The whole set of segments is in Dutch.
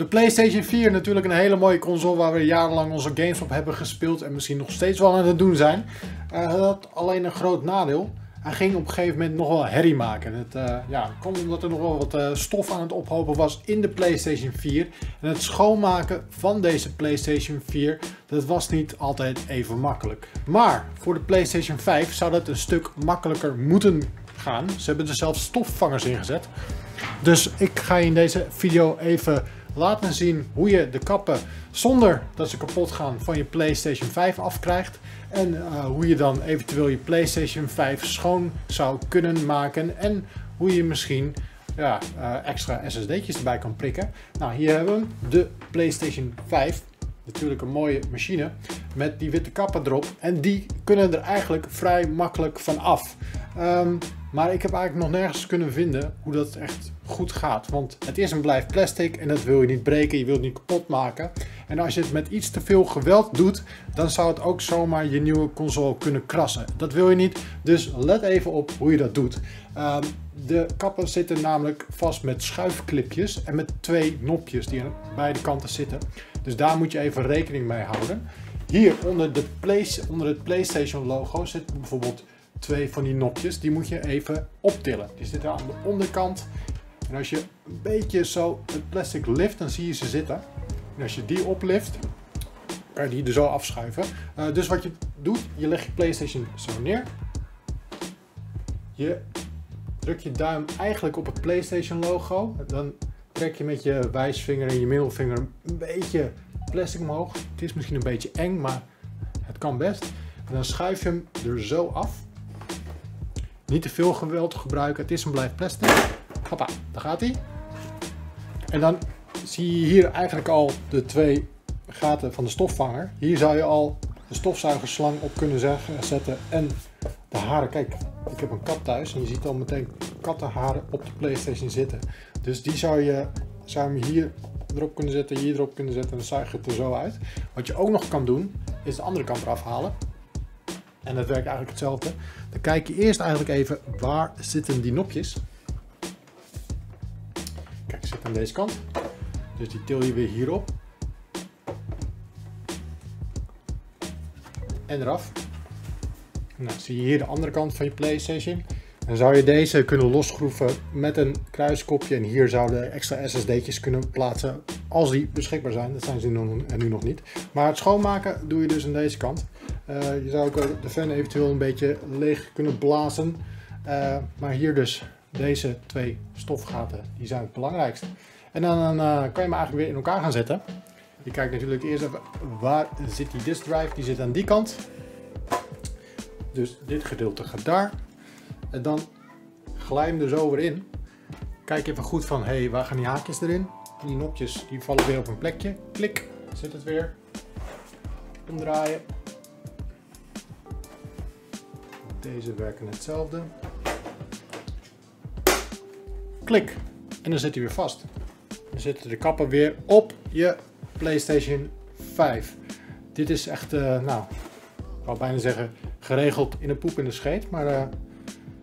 De PlayStation 4 natuurlijk een hele mooie console waar we jarenlang onze games op hebben gespeeld en misschien nog steeds wel aan het doen zijn. Uh, had alleen een groot nadeel. Hij ging op een gegeven moment nog wel herrie maken. Het uh, ja, kwam omdat er nog wel wat uh, stof aan het ophopen was in de PlayStation 4. En het schoonmaken van deze PlayStation 4, dat was niet altijd even makkelijk. Maar voor de PlayStation 5 zou dat een stuk makkelijker moeten gaan. Ze hebben er zelfs stofvangers in gezet. Dus ik ga in deze video even laten zien hoe je de kappen zonder dat ze kapot gaan van je PlayStation 5 afkrijgt. En uh, hoe je dan eventueel je PlayStation 5 schoon zou kunnen maken. En hoe je misschien ja, uh, extra SSD'tjes erbij kan prikken. Nou, hier hebben we de PlayStation 5. Natuurlijk een mooie machine met die witte kappen erop. En die kunnen er eigenlijk vrij makkelijk van af. Um, maar ik heb eigenlijk nog nergens kunnen vinden hoe dat echt goed gaat. Want het is een blijf plastic en dat wil je niet breken, je wilt niet kapot maken. En als je het met iets te veel geweld doet, dan zou het ook zomaar je nieuwe console kunnen krassen. Dat wil je niet, dus let even op hoe je dat doet. Um, de kappen zitten namelijk vast met schuifklipjes en met twee nopjes die aan beide kanten zitten. Dus daar moet je even rekening mee houden. Hier onder, de onder het PlayStation logo zit bijvoorbeeld twee van die nopjes. Die moet je even optillen. Die zitten aan de onderkant. En als je een beetje zo het plastic lift, dan zie je ze zitten. En als je die oplift, kan je die er zo afschuiven. Uh, dus wat je doet, je legt je PlayStation zo neer. Je drukt je duim eigenlijk op het PlayStation logo. Dan trek je met je wijsvinger en je middelvinger een beetje plastic omhoog. Het is misschien een beetje eng, maar het kan best. En dan schuif je hem er zo af. Niet te veel geweld gebruiken. Het is een blijf plastic. Hoppa, daar gaat hij. En dan zie je hier eigenlijk al de twee gaten van de stofvanger. Hier zou je al de stofzuigerslang op kunnen zetten en de haren. Kijk, ik heb een kat thuis en je ziet al meteen kattenharen op de Playstation zitten. Dus die zou je, zou hier erop kunnen zetten, hier erop kunnen zetten en dan het er zo uit. Wat je ook nog kan doen, is de andere kant eraf halen. En dat werkt eigenlijk hetzelfde. Dan kijk je eerst eigenlijk even waar zitten die nopjes. Kijk, zit aan deze kant. Dus die til je weer hierop. En eraf. Nou, zie je hier de andere kant van je PlayStation. Dan zou je deze kunnen losschroeven met een kruiskopje. En hier zouden extra SSD'tjes kunnen plaatsen als die beschikbaar zijn. Dat zijn ze nu nog niet. Maar het schoonmaken doe je dus aan deze kant. Uh, je zou ook de fan eventueel een beetje leeg kunnen blazen. Uh, maar hier dus deze twee stofgaten, die zijn het belangrijkste. En dan uh, kan je hem eigenlijk weer in elkaar gaan zetten. Je kijkt natuurlijk eerst even waar zit die disk drive. Die zit aan die kant. Dus dit gedeelte gaat daar. En dan glij hem er zo weer in. Kijk even goed van, hé, hey, waar gaan die haakjes erin? Die nopjes die vallen weer op een plekje. Klik, zit het weer. Omdraaien. Deze werken hetzelfde. Klik. En dan zit hij weer vast. Dan zitten de kappen weer op je PlayStation 5. Dit is echt, uh, nou, ik wou bijna zeggen geregeld in een poep in de scheet. Maar uh,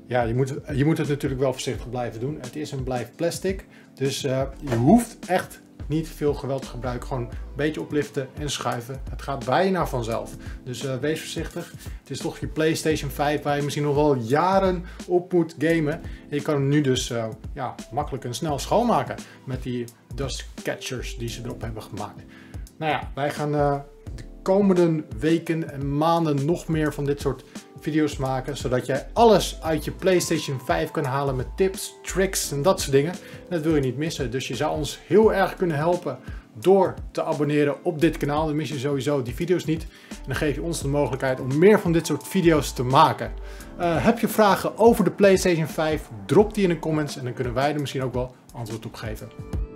ja, je moet, je moet het natuurlijk wel voorzichtig blijven doen. Het is een blijf plastic. Dus uh, je hoeft echt niet veel geweld gebruiken. Gewoon een beetje opliften en schuiven. Het gaat bijna vanzelf. Dus uh, wees voorzichtig. Het is toch je PlayStation 5 waar je misschien nog wel jaren op moet gamen. En je kan hem nu dus uh, ja, makkelijk en snel schoonmaken met die dust catchers die ze erop hebben gemaakt. Nou ja, wij gaan uh, de komende weken en maanden nog meer van dit soort video's maken, zodat jij alles uit je PlayStation 5 kan halen met tips, tricks en dat soort dingen. dat wil je niet missen, dus je zou ons heel erg kunnen helpen door te abonneren op dit kanaal. Dan mis je sowieso die video's niet. En dan geef je ons de mogelijkheid om meer van dit soort video's te maken. Uh, heb je vragen over de PlayStation 5? Drop die in de comments en dan kunnen wij er misschien ook wel antwoord op geven.